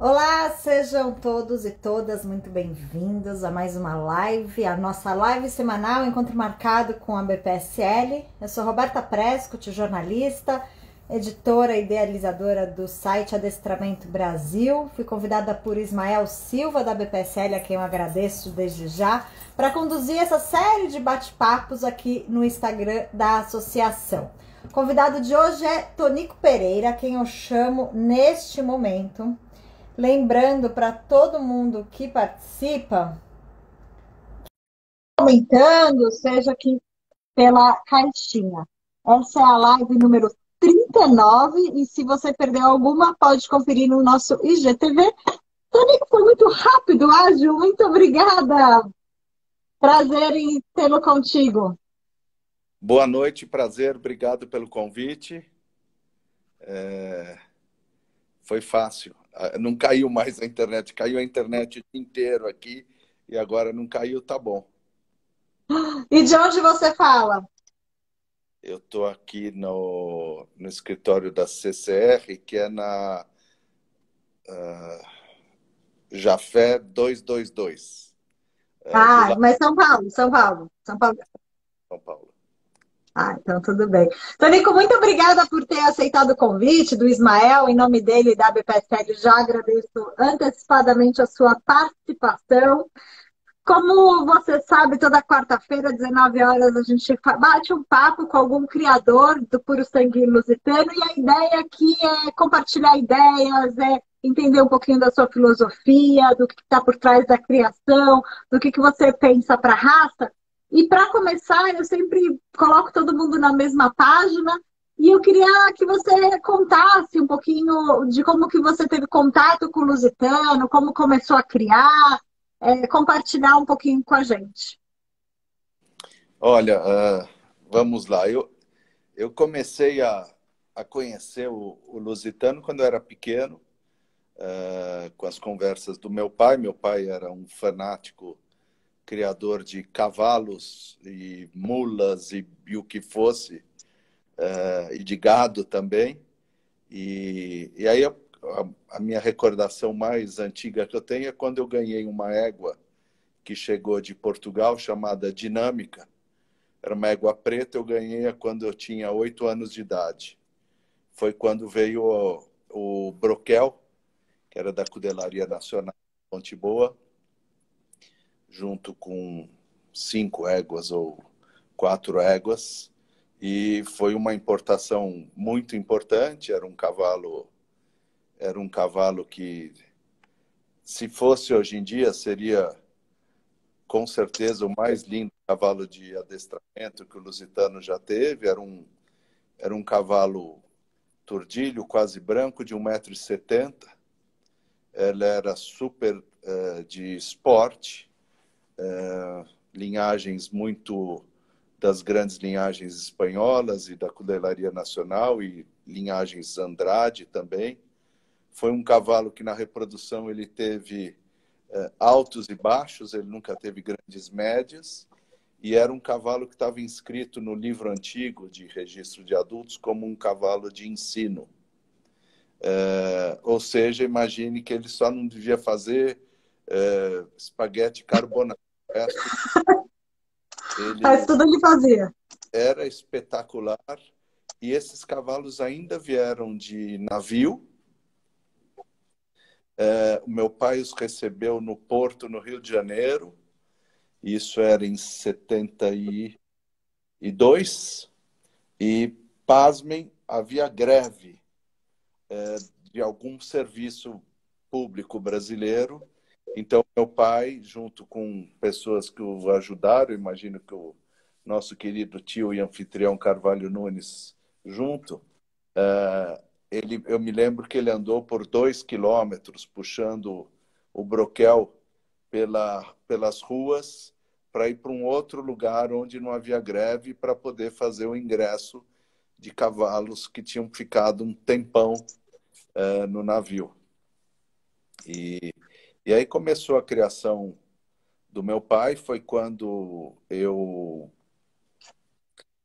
Olá, sejam todos e todas muito bem-vindos a mais uma live, a nossa live semanal Encontro Marcado com a BPSL. Eu sou Roberta Prescott, jornalista, editora e idealizadora do site Adestramento Brasil. Fui convidada por Ismael Silva da BPSL, a quem eu agradeço desde já, para conduzir essa série de bate-papos aqui no Instagram da associação. O convidado de hoje é Tonico Pereira, quem eu chamo neste momento. Lembrando para todo mundo que participa, comentando, seja aqui pela caixinha. Essa é a live número 39 e se você perdeu alguma, pode conferir no nosso IGTV. Tonico, foi muito rápido, ágil, muito obrigada. Prazer em tê-lo contigo. Boa noite, prazer, obrigado pelo convite. É... Foi fácil. Ah, não caiu mais a internet, caiu a internet o dia inteiro aqui e agora não caiu, tá bom. E de onde você fala? Eu estou aqui no, no escritório da CCR, que é na uh, Jafé 222. É, ah, mas São Paulo, São Paulo, São Paulo. São Paulo. Ah, então tudo bem. Tonico, muito obrigada por ter aceitado o convite do Ismael. Em nome dele e da BPSL, já agradeço antecipadamente a sua participação. Como você sabe, toda quarta-feira, 19 horas, a gente bate um papo com algum criador do Puro Sangue Lusitano e a ideia aqui é compartilhar ideias, é entender um pouquinho da sua filosofia, do que está por trás da criação, do que, que você pensa para a raça. E para começar, eu sempre coloco todo mundo na mesma página e eu queria que você contasse um pouquinho de como que você teve contato com o Lusitano, como começou a criar, é, compartilhar um pouquinho com a gente. Olha, uh, vamos lá. Eu, eu comecei a, a conhecer o, o Lusitano quando eu era pequeno, uh, com as conversas do meu pai. Meu pai era um fanático criador de cavalos e mulas e, e o que fosse, uh, e de gado também. E, e aí a, a, minha recordação mais antiga que eu tenho é quando eu ganhei uma égua que chegou de Portugal, chamada Dinâmica. Era uma égua preta, eu ganhei quando eu tinha oito anos de idade. Foi quando veio o, o Broquel, que era da Cudelaria Nacional Ponte Boa, junto com cinco éguas ou quatro éguas. E foi uma importação muito importante, era um cavalo era um cavalo que, se fosse hoje em dia, seria com certeza o mais lindo cavalo de adestramento que o Lusitano já teve. Era um, era um cavalo turdilho, quase branco, de 1,70m. Ela era super uh, de esporte, uh, linhagens muito das grandes linhagens espanholas e da Cudelaria Nacional e linhagens Andrade também. Foi um cavalo que na reprodução ele teve é, altos e baixos, ele nunca teve grandes médias, e era um cavalo que estava inscrito no livro antigo de registro de adultos como um cavalo de ensino. É, ou seja, imagine que ele só não devia fazer é, espaguete carbonara. Ele Mas tudo ele fazia. Era espetacular. E esses cavalos ainda vieram de navio, é, o meu pai os recebeu no Porto, no Rio de Janeiro. Isso era em 72. E, pasmem, havia greve é, de algum serviço público brasileiro. Então, meu pai, junto com pessoas que o ajudaram, imagino que o nosso querido tio e anfitrião Carvalho Nunes, junto, uh, ele, eu me lembro que ele andou por dois quilômetros puxando o broquel pela, pelas ruas para ir para um outro lugar onde não havia greve para poder fazer o ingresso de cavalos que tinham ficado um tempão uh, no navio. E, e aí começou a criação do meu pai, foi quando eu.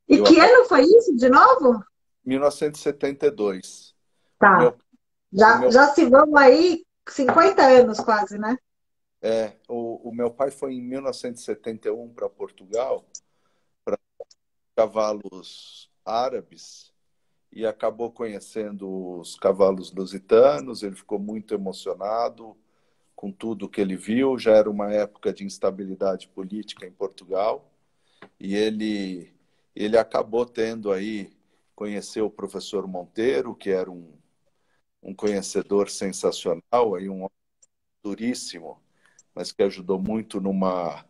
E eu... que ano foi isso, de novo? 1972. Tá. Meu, já, meu... já se vão aí 50 anos quase, né? É, o, o meu pai foi em 1971 para Portugal para cavalos árabes e acabou conhecendo os cavalos lusitanos. Ele ficou muito emocionado com tudo que ele viu. Já era uma época de instabilidade política em Portugal e ele ele acabou tendo aí conheceu o professor Monteiro, que era um, um conhecedor sensacional, aí um duríssimo, mas que ajudou muito numa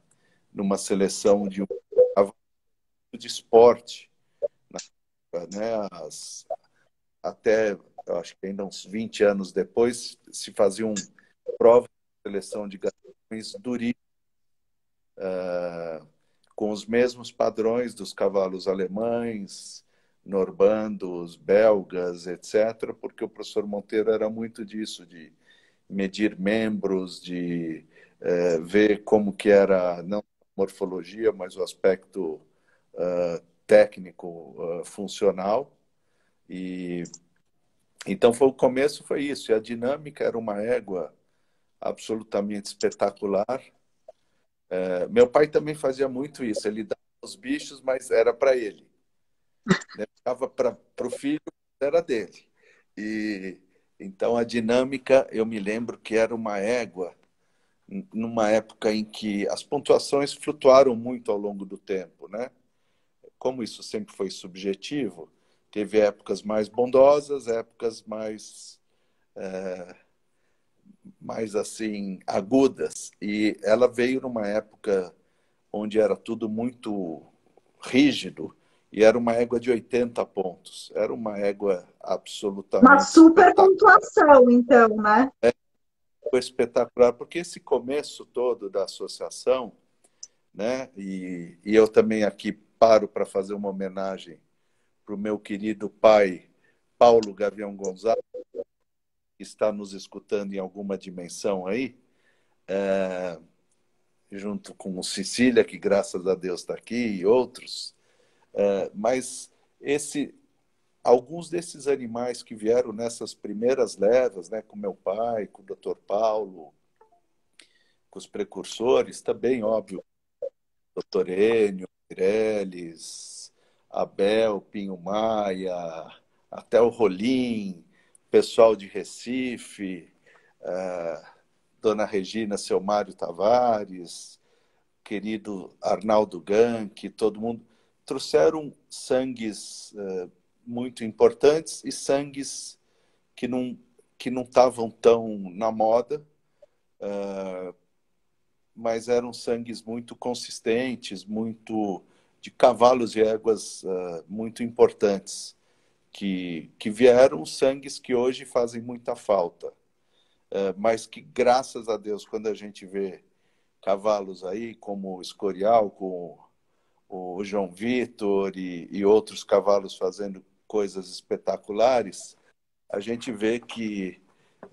numa seleção de de esporte, né? As, até acho que ainda uns 20 anos depois se faziam provas seleção de galões duríssimas. Uh, com os mesmos padrões dos cavalos alemães, norbandos, belgas, etc., porque o professor Monteiro era muito disso, de medir membros, de é, ver como que era, não a morfologia, mas o aspecto uh, técnico, uh, funcional. E então foi o começo foi isso. E a dinâmica era uma égua absolutamente espetacular. É, meu pai também fazia muito isso. Ele dava os bichos, mas era para ele. Né? Dava para o filho, era dele. E então a dinâmica, eu me lembro que era uma égua numa época em que as pontuações flutuaram muito ao longo do tempo, né? Como isso sempre foi subjetivo, teve épocas mais bondosas, épocas mais é, mais assim agudas e ela veio numa época onde era tudo muito rígido e era uma égua de 80 pontos. Era uma égua absolutamente. Uma super pontuação, então, né? É, foi espetacular, porque esse começo todo da associação, né? E, e eu também aqui paro para fazer uma homenagem para o meu querido pai, Paulo Gavião Gonzalez, está nos escutando em alguma dimensão aí, é, junto com o Cecília, que graças a Deus está aqui, e outros. É, mas esse, alguns desses animais que vieram nessas primeiras levas, né, com meu pai, com o Dr. Paulo, com os precursores, também, óbvio, Dr. Enio, Mireles, Abel, Pinho Maia, até o Rolim, pessoal de Recife, uh, Dona Regina Seu Mário Tavares, querido Arnaldo Gank, todo mundo trouxeram sangues uh, muito importantes e sangues que não que não estavam tão na moda, uh, mas eram sangues muito consistentes, muito de cavalos e éguas uh, muito importantes que, que vieram sangues que hoje fazem muita falta, é, mas que, graças a Deus, quando a gente vê cavalos aí, como o Escorial, com o João Vitor e, e outros cavalos fazendo coisas espetaculares, a gente vê que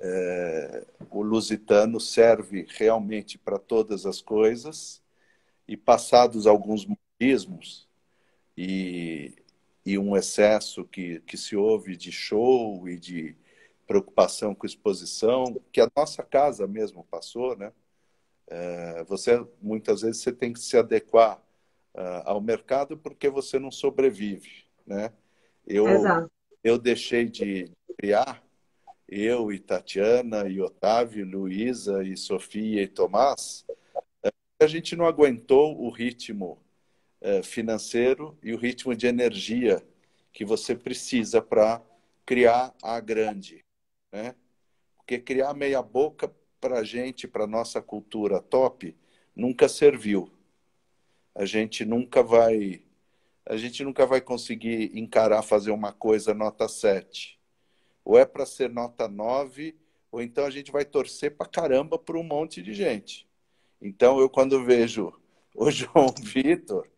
é, o lusitano serve realmente para todas as coisas e passados alguns modismos e e um excesso que, que se houve de show e de preocupação com exposição, que a nossa casa mesmo passou, né? É, você muitas vezes você tem que se adequar uh, ao mercado porque você não sobrevive, né? Eu Exato. eu deixei de criar eu e Tatiana e Otávio, Luísa e Sofia e Tomás, é, a gente não aguentou o ritmo financeiro e o ritmo de energia que você precisa para criar a grande, né? Porque criar meia boca para a gente, para nossa cultura top, nunca serviu. A gente nunca vai, a gente nunca vai conseguir encarar fazer uma coisa nota 7. Ou é para ser nota 9, ou então a gente vai torcer para caramba por um monte de gente. Então eu quando vejo o João Vitor,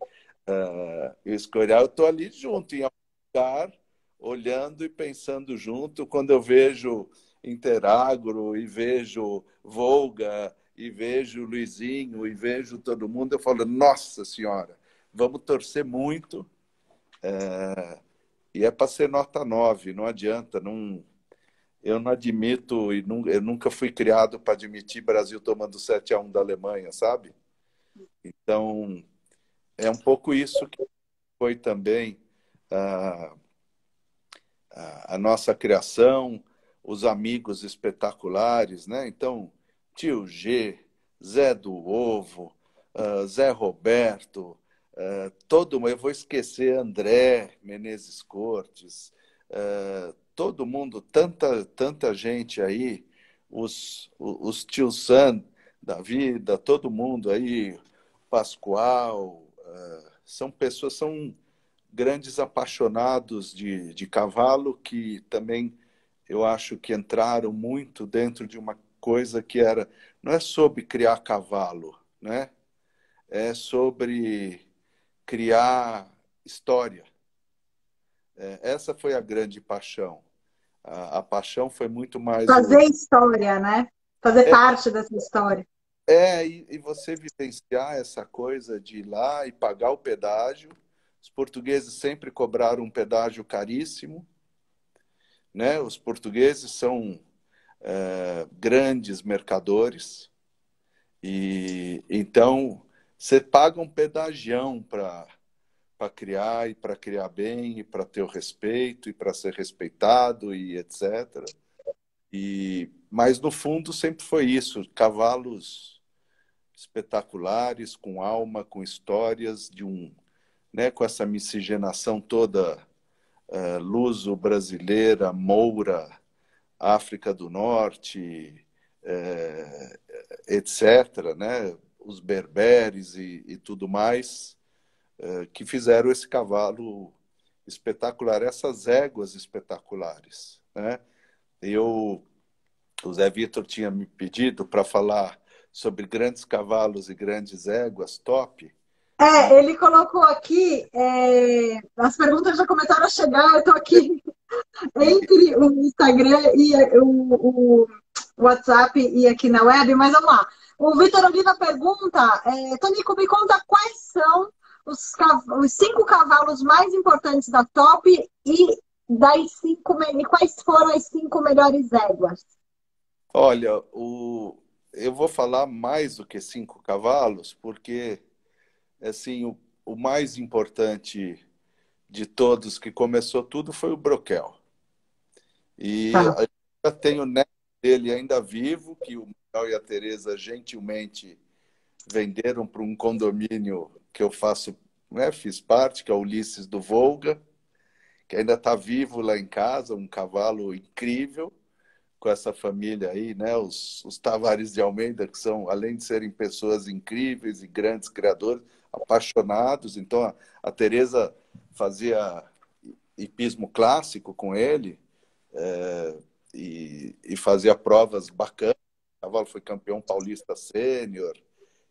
uh, o Escorial, eu estou ali junto, em algum lugar, olhando e pensando junto. Quando eu vejo Interagro e vejo Volga e vejo Luizinho e vejo todo mundo, eu falo, nossa senhora, vamos torcer muito. É, e é para ser nota 9, não adianta. Não... eu não admito e eu nunca fui criado para admitir Brasil tomando 7 a 1 da Alemanha, sabe? Então, é um pouco isso que foi também a, a, a nossa criação, os amigos espetaculares, né? Então, tio G, Zé do Ovo, uh, Zé Roberto, uh, todo mundo, eu vou esquecer André Menezes Cortes, uh, todo mundo, tanta, tanta gente aí, os, os, tio Sam da vida, todo mundo aí, Pascoal, são pessoas, são grandes apaixonados de, de cavalo que também eu acho que entraram muito dentro de uma coisa que era não é sobre criar cavalo, né? É sobre criar história. É, essa foi a grande paixão. A, a, paixão foi muito mais fazer o... história, né? Fazer é, parte dessa história. É e, e você vivenciar essa coisa de ir lá e pagar o pedágio. Os portugueses sempre cobraram um pedágio caríssimo né? Os portugueses são é, grandes mercadores e então você paga um pedagião para para criar e para criar bem e para ter o respeito e para ser respeitado e etc. E mas no fundo sempre foi isso, cavalos espetaculares com alma, com histórias de um, né, com essa miscigenação toda uh, luso-brasileira, moura, África do Norte, uh, etc., né? os berberes e, e tudo mais, uh, que fizeram esse cavalo espetacular, essas éguas espetaculares. Né? Eu, o Zé Vitor tinha me pedido para falar sobre grandes cavalos e grandes éguas top, é, ele colocou aqui, é, as perguntas já começaram a chegar, eu estou aqui entre o Instagram e o, o, WhatsApp e aqui na web, mas vamos lá. O Vitor Oliva pergunta, é, Tonico, me conta quais são os, os, cinco cavalos mais importantes da top e das cinco, e quais foram as cinco melhores éguas? Olha, o, eu vou falar mais do que cinco cavalos, porque assim, o, o mais importante de todos que começou tudo foi o Broquel. E ah. eu tenho o neto dele ainda vivo, que o Miguel e a Tereza gentilmente venderam para um condomínio que eu faço, né, fiz parte, que é o Ulisses do Volga, que ainda está vivo lá em casa, um cavalo incrível com essa família aí, né? Os, os Tavares de Almeida, que são, além de serem pessoas incríveis e grandes criadores, apaixonados. Então, a, a Tereza fazia hipismo clássico com ele é, e, e, fazia provas bacanas. O cavalo foi campeão paulista sênior,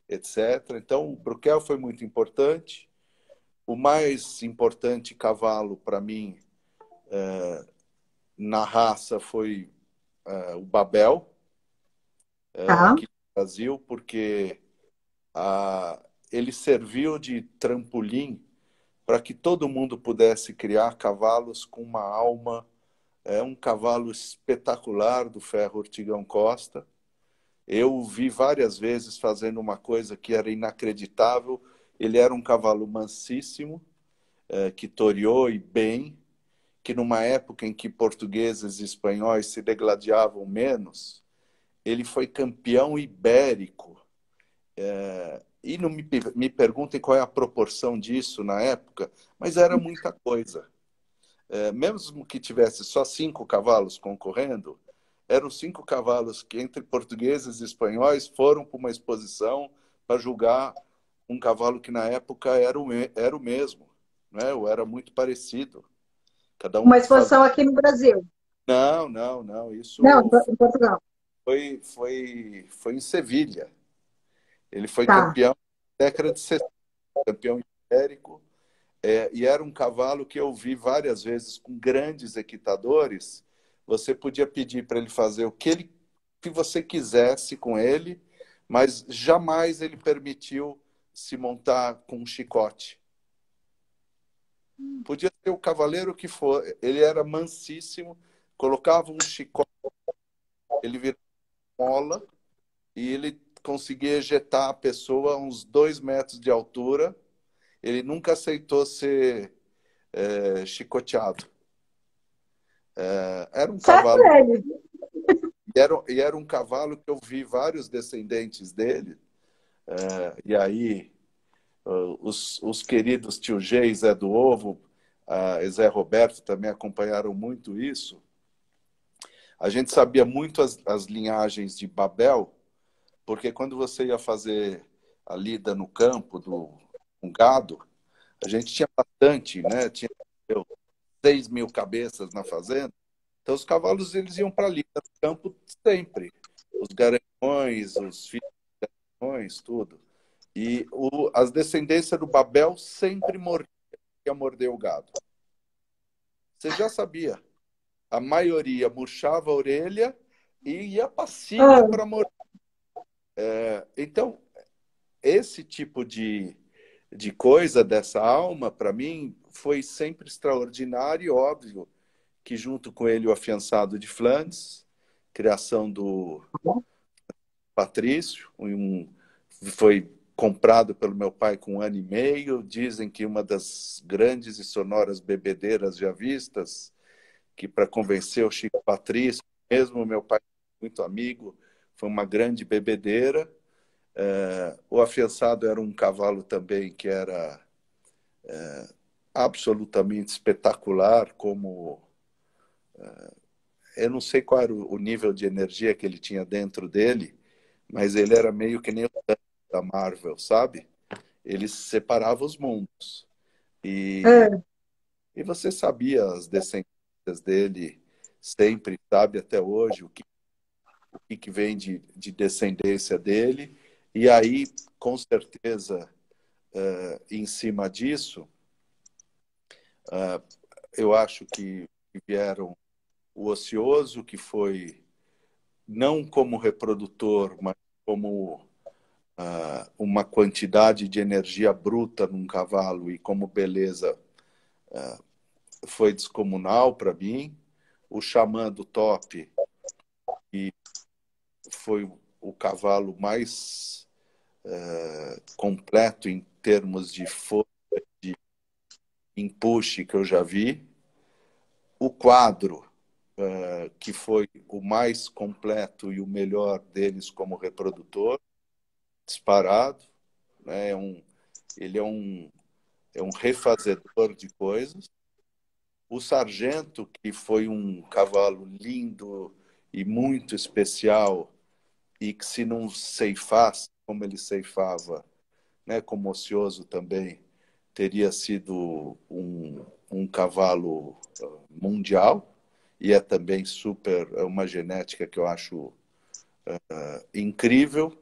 etc. Então, o Bruquel foi muito importante. O mais importante cavalo para mim é, na raça foi é, o Babel, ah. aqui no Brasil, porque a, ele serviu de trampolim para que todo mundo pudesse criar cavalos com uma alma. É um cavalo espetacular do Ferro Ortigão Costa. Eu o vi várias vezes fazendo uma coisa que era inacreditável. Ele era um cavalo mansíssimo, é, que toreou e bem, que numa época em que portugueses e espanhóis se degladiavam menos, ele foi campeão ibérico. É, e não me, me perguntem qual é a proporção disso na época, mas era muita coisa. É, mesmo que tivesse só cinco cavalos concorrendo, eram cinco cavalos que, entre portugueses e espanhóis, foram para uma exposição para julgar um cavalo que, na época, era o, era o mesmo, né? ou era muito parecido. Cada um uma exposição aqui no Brasil? Não, não, não. Isso não, em Portugal. Foi, foi, foi em Sevilha. Ele foi tá. campeão na década de 60, campeão ibérico. É, e era um cavalo que eu vi várias vezes com grandes equitadores. Você podia pedir para ele fazer o que, ele, que você quisesse com ele, mas jamais ele permitiu se montar com um chicote. Podia ser o cavaleiro que for, ele era mansíssimo, colocava um chicote ele virava mola e ele conseguia ejetar a pessoa a uns dois metros de altura. Ele nunca aceitou ser é, chicoteado. É, era um cavalo. E era, e era um cavalo que eu vi vários descendentes dele. É, e aí, os, os queridos tio G e Zé do Ovo, a Zé Roberto também acompanharam muito isso. A gente sabia muito as, as linhagens de Babel, porque quando você ia fazer a lida no campo do um gado, a gente tinha bastante, né? Tinha eu, 6 mil cabeças na fazenda. Então os cavalos eles iam para a lida no campo sempre. Os garanhões, os filhos dos garanhões, tudo. E o, as descendências do Babel sempre mordiam, ia morder o gado. Você já sabia. A maioria murchava a orelha e ia passiva ah. para morder. É, então, esse tipo de, de coisa dessa alma, para mim, foi sempre extraordinário e óbvio que junto com ele o afiançado de Flandres, criação do Patrício, um, foi comprado pelo meu pai com um ano e meio. Dizem que uma das grandes e sonoras bebedeiras já vistas, que para convencer o Chico Patrício, mesmo meu pai muito amigo, foi uma grande bebedeira. É, o afiançado era um cavalo também que era é, absolutamente espetacular, como é, eu não sei qual era o nível de energia que ele tinha dentro dele, mas ele era meio que nem o da Marvel, sabe? Ele separava os mundos. E, é. e você sabia as descendências dele sempre, sabe, até hoje, o que, o que vem de, de descendência dele. E aí, com certeza, uh, em cima disso, uh, eu acho que vieram o ocioso, que foi não como reprodutor, mas como uh, uma quantidade de energia bruta num cavalo e como beleza uh, foi descomunal para mim. O xamã do top e foi o cavalo mais uh, completo em termos de força de empuxe que eu já vi. O quadro, uh, que foi o mais completo e o melhor deles como reprodutor disparado, né? É um, ele é um, é um refazedor de coisas. O sargento, que foi um cavalo lindo e muito especial, e que se não ceifasse como ele ceifava, né, como ocioso também, teria sido um, um cavalo uh, mundial, e é também super, é uma genética que eu acho uh, incrível.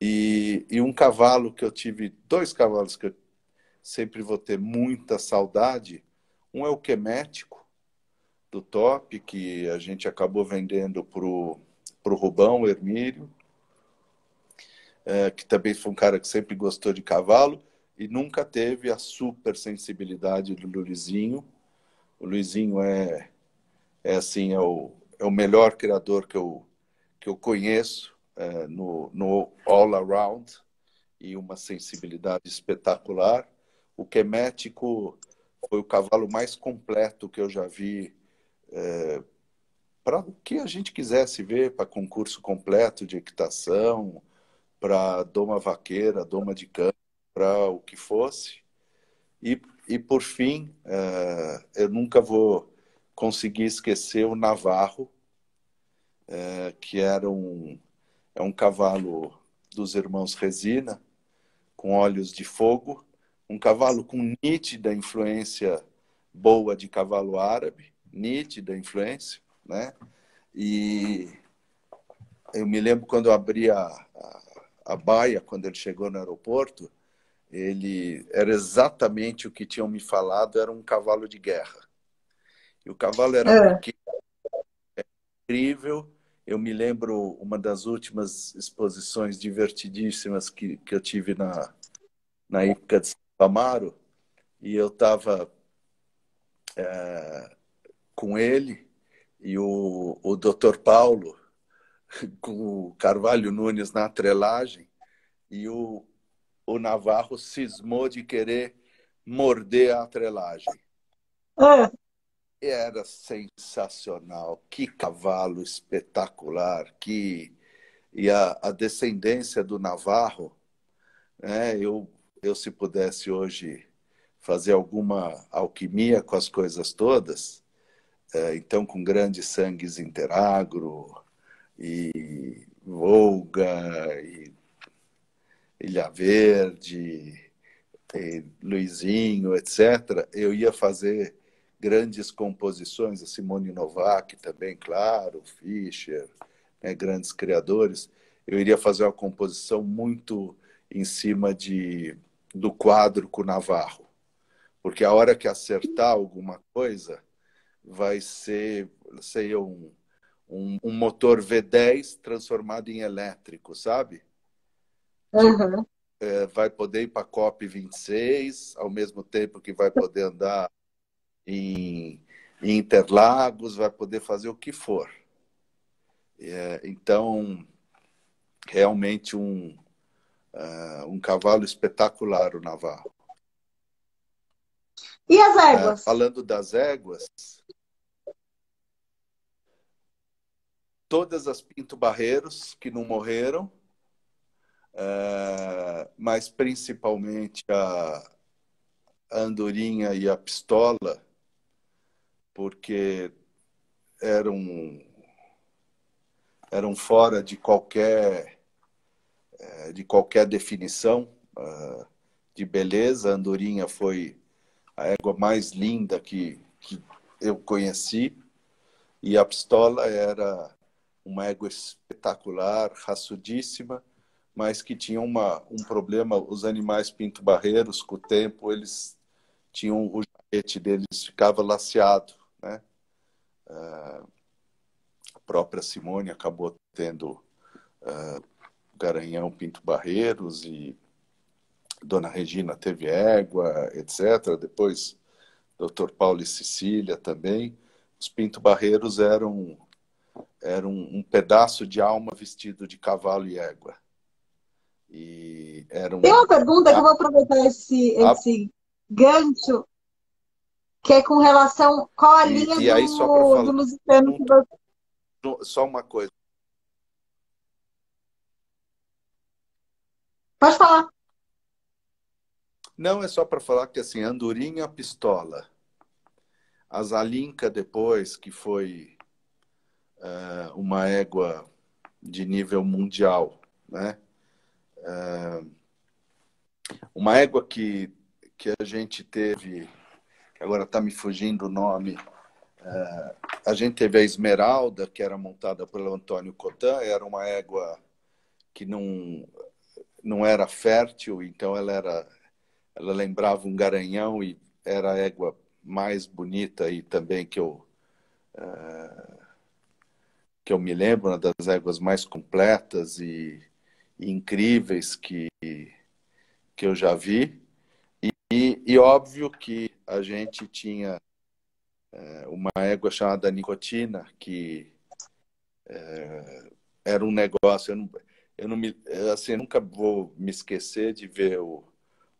E, e um cavalo que eu tive, dois cavalos que eu sempre vou ter muita saudade. Um é o Quemético, do Top, que a gente acabou vendendo para o Rubão Hermílio, é, que também foi um cara que sempre gostou de cavalo e nunca teve a super sensibilidade do Luizinho. O Luizinho é, é assim, é o, é o melhor criador que eu, que eu conheço é, no, no all around e uma sensibilidade espetacular. O Quemético foi o cavalo mais completo que eu já vi é, para o que a gente quisesse ver, para concurso completo de equitação, para doma vaqueira, doma de campo, para o que fosse. E, e por fim, é, eu nunca vou conseguir esquecer o Navarro, é, que era um, é um cavalo dos irmãos Resina, com olhos de fogo, um cavalo com nítida influência boa de cavalo árabe, nítida influência, né? E eu me lembro quando eu abri a, a, a baia, quando ele chegou no aeroporto, ele era exatamente o que tinham me falado, era um cavalo de guerra. E o cavalo era é. pequeno, incrível, eu me lembro uma das últimas exposições divertidíssimas que, que eu tive na, na época de Amaro, e eu estava é, com ele e o, o Dr. Paulo, com o Carvalho Nunes na trelagem e o, o Navarro cismou de querer morder a trelagem. É. Era sensacional, que cavalo espetacular, que e a, a descendência do Navarro, né? Eu, eu se pudesse hoje fazer alguma alquimia com as coisas todas, é, então com grandes sangues interagro e Volga e Ilha Verde, e Luizinho, etc., eu ia fazer grandes composições, a Simone Novak também, claro, Fischer, né, grandes criadores. Eu iria fazer uma composição muito em cima de, do quadro com o Navarro, porque a hora que acertar alguma coisa vai ser, sei um, um, um motor V10 transformado em elétrico, sabe? Uhum. É, vai poder ir para a COP26, ao mesmo tempo que vai poder andar em, em Interlagos, vai poder fazer o que for. É, então, realmente um, uh, um cavalo espetacular, o Navarro. E as éguas? Uh, falando das éguas, todas as Pinto Barreiros que não morreram, uh, mas principalmente a, a Andorinha e a Pistola, porque eram eram fora de qualquer eh, de qualquer definição uh, de beleza. A Andorinha foi a égua mais linda que, que eu conheci e a pistola era uma égua espetacular, raçudíssima, mas que tinha uma, um problema. Os animais pinto-barreiros, com o tempo, eles tinham o jarrete deles ficava laceado, né? Uh, própria Simone acabou tendo uh, Garanhão Pinto Barreiros e Dona Regina teve égua, etc. Depois Dr. Paulo e Cecília também. Os Pinto Barreiros eram, eram um pedaço de alma vestido de cavalo e égua. E eram... Tem uma pergunta que eu vou aproveitar esse, esse gancho, que é com relação qual a linha e, e aí, do, falar, do Lusitano que você só uma coisa. Pode falar. Não, é só para falar que assim, Andorinha Pistola. A Zalinka depois, que foi uh, uma égua de nível mundial, né? Uh, uma égua que, que a gente teve, agora está me fugindo o nome, uh, a gente teve a Esmeralda, que era montada pelo Antônio Cotan, era uma égua que não, não era fértil, então ela era ela lembrava um garanhão e era a égua mais bonita e também que eu uh, que eu me lembro, uma das éguas mais completas e, e incríveis que que eu já vi e, óbvio que a gente tinha é, uma égua chamada nicotina, que é, era um negócio. Eu não, eu não me, assim, nunca vou me esquecer de ver o,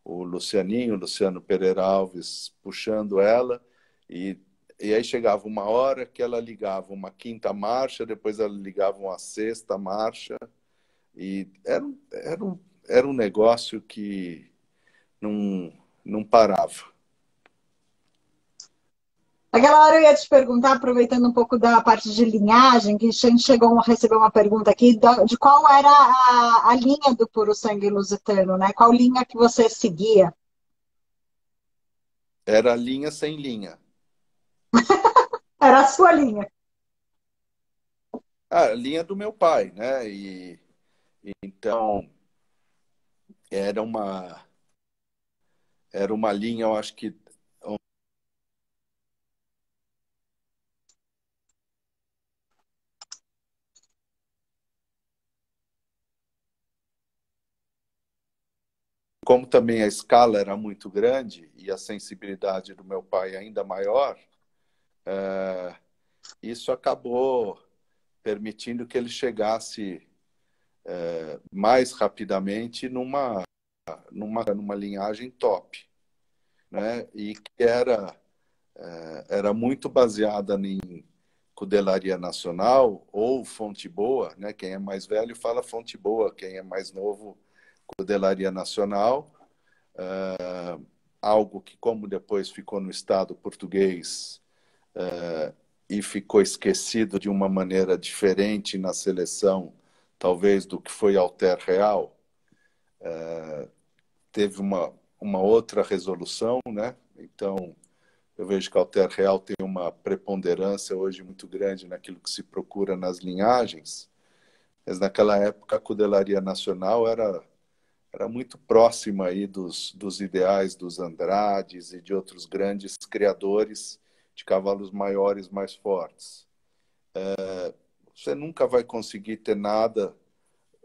o Lucianinho, o Luciano Pereira Alves, puxando ela, e, e aí chegava uma hora que ela ligava uma quinta marcha, depois ela ligava uma sexta marcha, e era, era, um, era um negócio que não, não parava. Aquela hora eu ia te perguntar, aproveitando um pouco da parte de linhagem, que a gente chegou a receber uma pergunta aqui, de qual era a, a linha do puro sangue lusitano, né? Qual linha que você seguia? Era a linha sem linha. era a sua linha. Ah, a linha do meu pai, né? E, então era uma era uma linha, eu acho que como também a escala era muito grande e a sensibilidade do meu pai ainda maior, é, isso acabou permitindo que ele chegasse é, mais rapidamente numa, numa, numa linhagem top. Né? E que era, é, era muito baseada em Cudelaria Nacional ou Fonte Boa. Né? Quem é mais velho fala Fonte Boa, quem é mais novo, Cudelaria Nacional. É, algo que, como depois ficou no Estado português, é, e ficou esquecido de uma maneira diferente na seleção, talvez do que foi Alter Real. Teve uma, uma outra resolução, né? Então, eu vejo que Alter Real tem uma preponderância hoje muito grande naquilo que se procura nas linhagens, mas naquela época a Cudelaria Nacional era era muito próxima aí dos, dos ideais dos Andrades e de outros grandes criadores de cavalos maiores, mais fortes. É, você nunca vai conseguir ter nada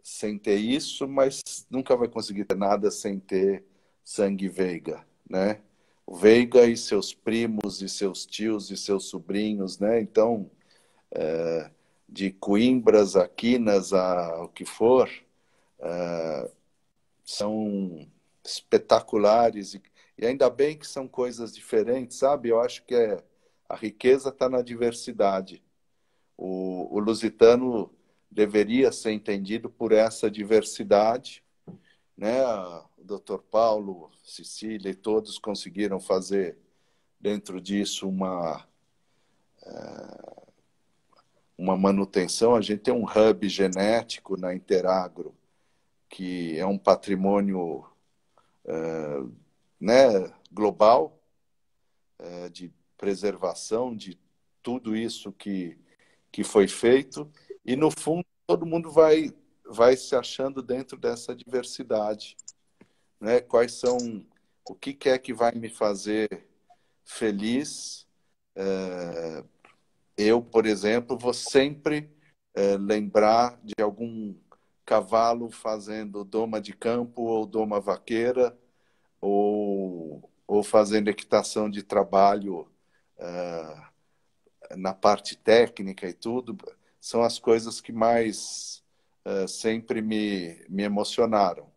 sem ter isso, mas nunca vai conseguir ter nada sem ter sangue Veiga, né? Veiga e seus primos e seus tios e seus sobrinhos, né? Então, é, de Coimbras a Quinas a o que for, é, são espetaculares e, e ainda bem que são coisas diferentes, sabe? Eu acho que é a riqueza está na diversidade. O, o lusitano deveria ser entendido por essa diversidade. Né? O doutor Paulo, Cecília e todos conseguiram fazer dentro disso uma, é, uma manutenção. A gente tem um hub genético na Interagro, que é um patrimônio é, né, global, é, de preservação de tudo isso que, que foi feito. E, no fundo, todo mundo vai, vai se achando dentro dessa diversidade. Né? Quais são. O que, é que vai me fazer feliz? É, eu, por exemplo, vou sempre é, lembrar de algum cavalo fazendo doma de campo ou doma vaqueira ou, ou fazendo equitação de trabalho uh, na parte técnica e tudo, são as coisas que mais uh, sempre me, me emocionaram.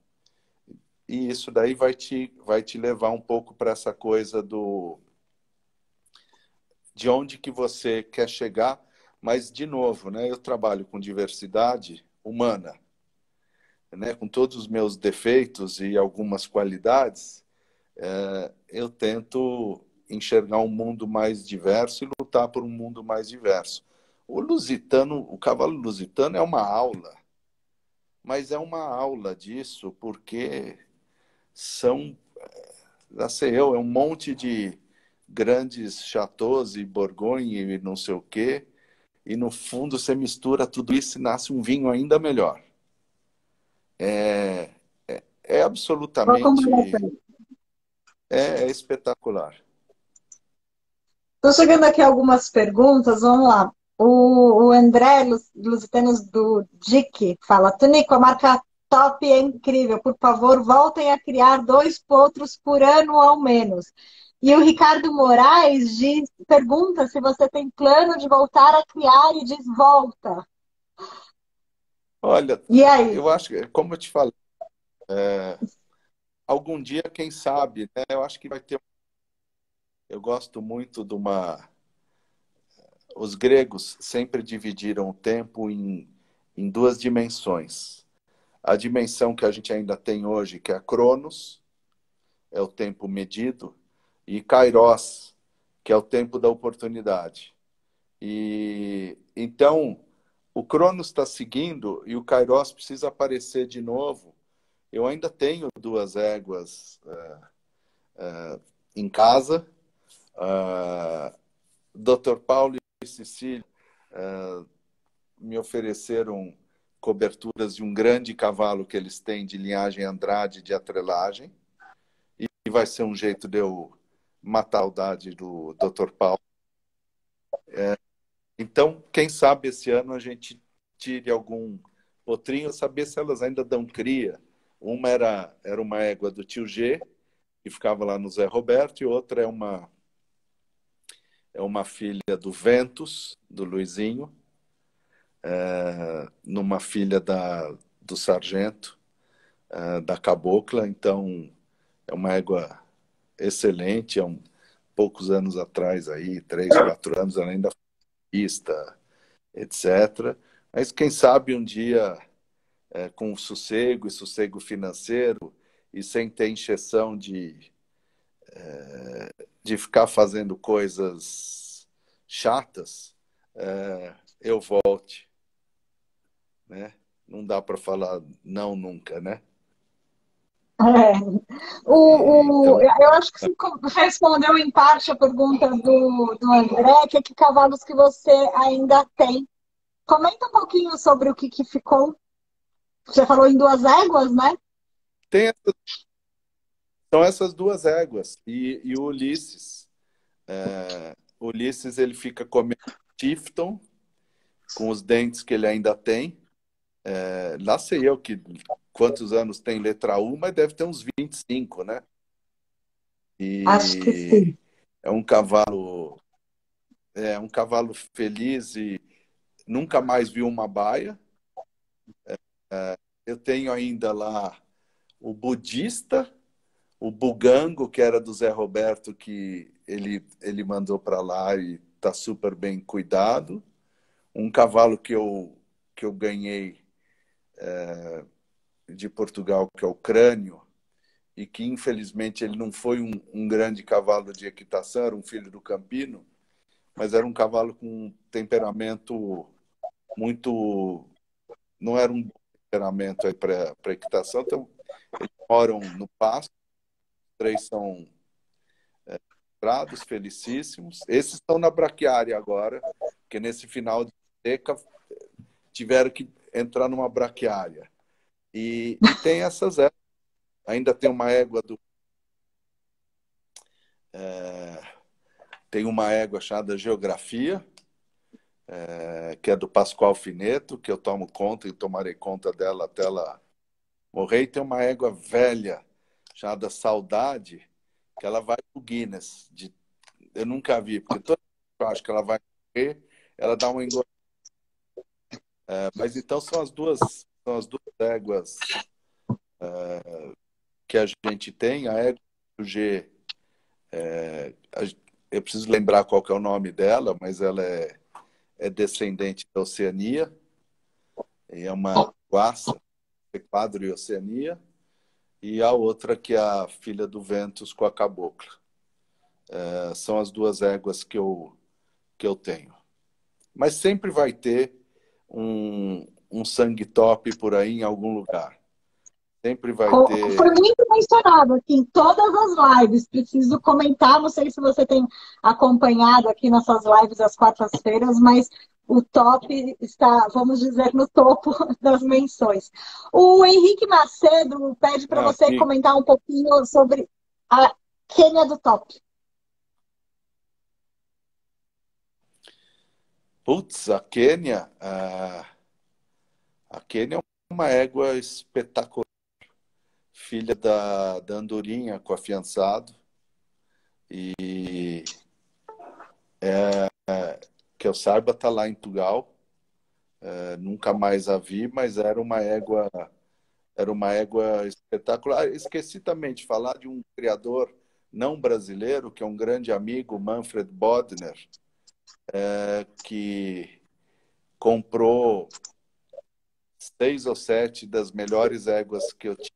E isso daí vai te, vai te levar um pouco para essa coisa do de onde que você quer chegar, mas de novo, né? Eu trabalho com diversidade humana, né? Com todos os meus defeitos e algumas qualidades, é, eu tento enxergar um mundo mais diverso e lutar por um mundo mais diverso. O lusitano, o cavalo lusitano é uma aula, mas é uma aula disso porque são, já sei eu, é um monte de grandes chateaus e borgonha e não sei o quê, e no fundo você mistura tudo isso e nasce um vinho ainda melhor. É, é, é absolutamente. É, é espetacular. Estou chegando aqui algumas perguntas, vamos lá. O, o André Lusitanos do DIC fala: Tunico, a marca top é incrível. Por favor, voltem a criar dois potros por ano ao menos. E o Ricardo Moraes diz, pergunta se você tem plano de voltar a criar e diz volta. Olha, e aí? eu acho que, como eu te falei, é, algum dia, quem sabe, né? Eu acho que vai ter eu gosto muito de uma. Os gregos sempre dividiram o tempo em, em duas dimensões. A dimensão que a gente ainda tem hoje, que é a Cronos, é o tempo medido, e Kairos, que é o tempo da oportunidade. E então o Cronos está seguindo e o Kairos precisa aparecer de novo. Eu ainda tenho duas éguas uh, uh, em casa Uh, ah, Dr. Paulo Cecília uh, me ofereceram coberturas de um grande cavalo que eles têm de linhagem Andrade de atrelagem. E vai ser um jeito de eu matar a saudade do Dr. Paulo. É, então, quem sabe esse ano a gente tire algum potrinho, saber se elas ainda dão cria. Uma era, era uma égua do tio G, que ficava lá no Zé Roberto, e outra é uma é uma filha do Ventus, do Luizinho. é, numa filha da, do sargento, é, da cabocla, então é uma égua excelente, é um, poucos anos atrás aí, três, quatro anos, além da pista, etc. Mas quem sabe um dia, é, com sossego e sossego financeiro, e sem ter encheção de, é, de ficar fazendo coisas chatas, é, eu volte. Né? Não dá para falar não nunca, né? É. O, o, então... Eu acho que você respondeu em parte a pergunta do, do André, que é que cavalos que você ainda tem. Comenta um pouquinho sobre o que, que ficou. Você falou em duas éguas, né? Tem essas, são essas duas éguas. E, e o Ulisses. É, o Ulisses ele fica comendo Tifton com os dentes que ele ainda tem. É, lá sei eu que quantos anos tem letra U, mas deve ter uns 25, né? E Acho que sim. É um cavalo é um cavalo feliz e nunca mais vi uma baia. É, é, eu tenho ainda lá o budista, o bugango, que era do Zé Roberto, que ele, ele mandou para lá e está super bem cuidado. Um cavalo que eu, que eu ganhei é, de Portugal, que é o crânio, e que infelizmente ele não foi um, um, grande cavalo de equitação, era um filho do Campino, mas era um cavalo com um temperamento muito. não era um temperamento para equitação, então eles moram no pasto, três são é, felicíssimos. Esses estão na braquiária agora, porque nesse final de seca tiveram que entrar numa braquiária. E, e tem essas éguas. Ainda tem uma égua do. É, tem uma égua chamada Geografia, é, que é do Pascoal Fineto, que eu tomo conta e tomarei conta dela até ela morrer. E tem uma égua velha chamada Saudade, que ela vai pro Guinness. De, eu nunca vi, porque toda vez que eu acho que ela vai morrer, ela dá uma engordada. É, mas então são as duas são as duas éguas uh, que a gente tem. A égua do G, é, eu preciso lembrar qual é o nome dela, mas ela é, é descendente da Oceania. E é uma guaça, quadro e Oceania. E a outra que é a filha do Ventus com a cabocla. É, são as duas éguas que eu, que eu tenho. Mas sempre vai ter um, um sangue top por aí em algum lugar. Sempre vai ter. Foi muito mencionado aqui em todas as lives. Preciso comentar, não sei se você tem acompanhado aqui nossas lives às quartas-feiras, mas o top está, vamos dizer, no topo das menções. O Henrique Macedo pede para ah, você sim. comentar um pouquinho sobre a Quênia do top. Putz, a Quênia. Ah, a Kênia é uma égua espetacular, filha da, da Andorinha com afiançado. E é, que eu saiba, está lá em Portugal. É, nunca mais a vi, mas era uma égua era uma égua espetacular. Esqueci também de falar de um criador não brasileiro, que é um grande amigo, Manfred Bodner, é, que comprou seis ou sete das melhores éguas que eu tinha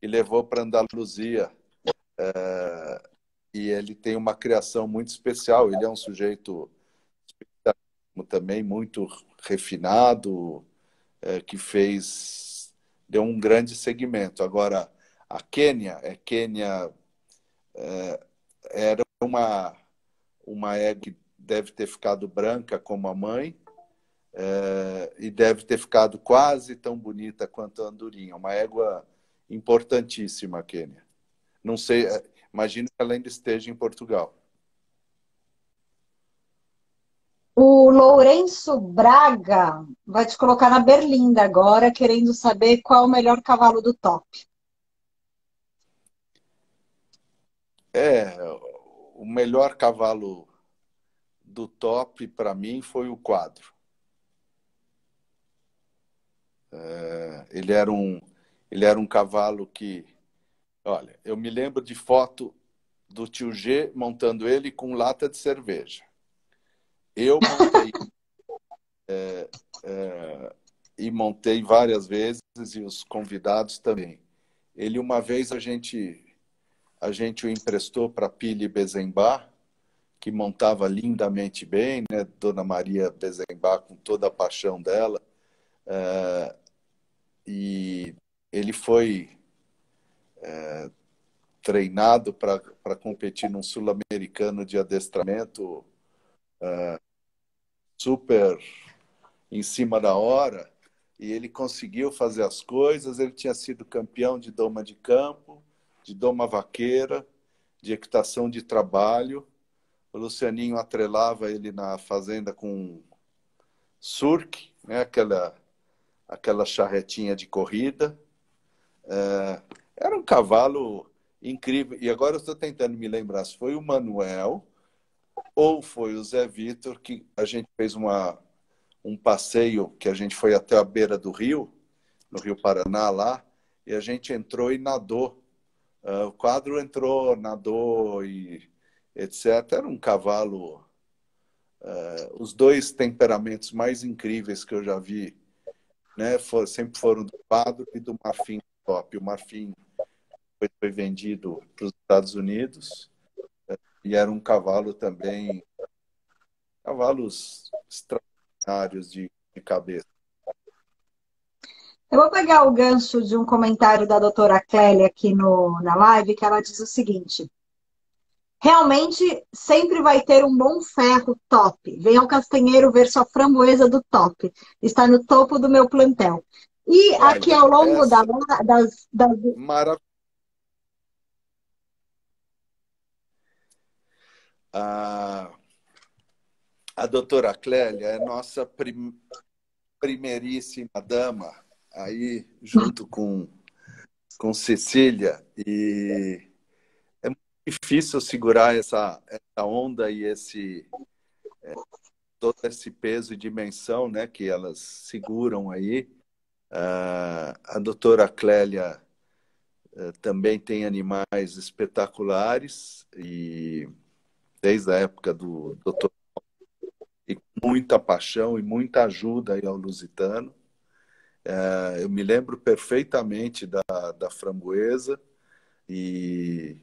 e levou para Andaluzia. É, e ele tem uma criação muito especial. Ele é um sujeito também muito refinado, é, que fez deu um grande segmento. Agora a Quênia, é Quênia é, era uma uma égua que deve ter ficado branca como a mãe é, e deve ter ficado quase tão bonita quanto a andorinha. Uma égua importantíssima, Quênia. Não sei, é, imagino que ela ainda esteja em Portugal. O Lourenço Braga vai te colocar na Berlinda agora, querendo saber qual o melhor cavalo do top. É, o melhor cavalo do top para mim foi o quadro. É, ele, era um, ele era um cavalo que. Olha, eu me lembro de foto do tio G montando ele com lata de cerveja. Eu montei. é, é, e montei várias vezes, e os convidados também. Ele, uma vez, a gente, a gente o emprestou para Pili Bezembar, que montava lindamente bem, né? Dona Maria Bezembar, com toda a paixão dela. É, e ele foi é, treinado para competir num sul-americano de adestramento é, super em cima da hora e ele conseguiu fazer as coisas. Ele tinha sido campeão de doma de campo, de doma vaqueira, de equitação de trabalho. O Lucianinho atrelava ele na fazenda com surk, né? aquela, aquela charretinha de corrida. É, cavalo incrível. E agora eu estou tentando me lembrar se foi o Manuel ou foi o Zé Vitor que a gente fez uma, um passeio que a gente foi até a beira do rio, no Rio Paraná lá, e a gente entrou e nadou. Uh, o quadro entrou, nadou e etc. Era um cavalo, uh, os dois temperamentos mais incríveis que eu já vi, né, for, sempre foram do quadro e do marfim top. O marfim foi, foi vendido para os Estados Unidos uh, e era um cavalo também, cavalos extraordinários de, de cabeça. Eu vou pegar o gancho de um comentário da doutora Kelly aqui no, na live, que ela diz o seguinte. Realmente sempre vai ter um bom ferro top. Venha ao Castanheiro ver sua framboesa do top. Está no topo do meu plantel. E Olha, aqui ao longo da, das, das... Ah, a doutora Clélia é nossa prim... primeiríssima dama, aí junto com, com Cecília, e é muito difícil segurar essa, essa onda e esse é, todo esse peso e dimensão né, que elas seguram aí. Uh, a doutora Clélia uh, também tem animais espetaculares e desde a época do doutor e muita paixão e muita ajuda aí ao Lusitano. É, eu me lembro perfeitamente da, da framboesa e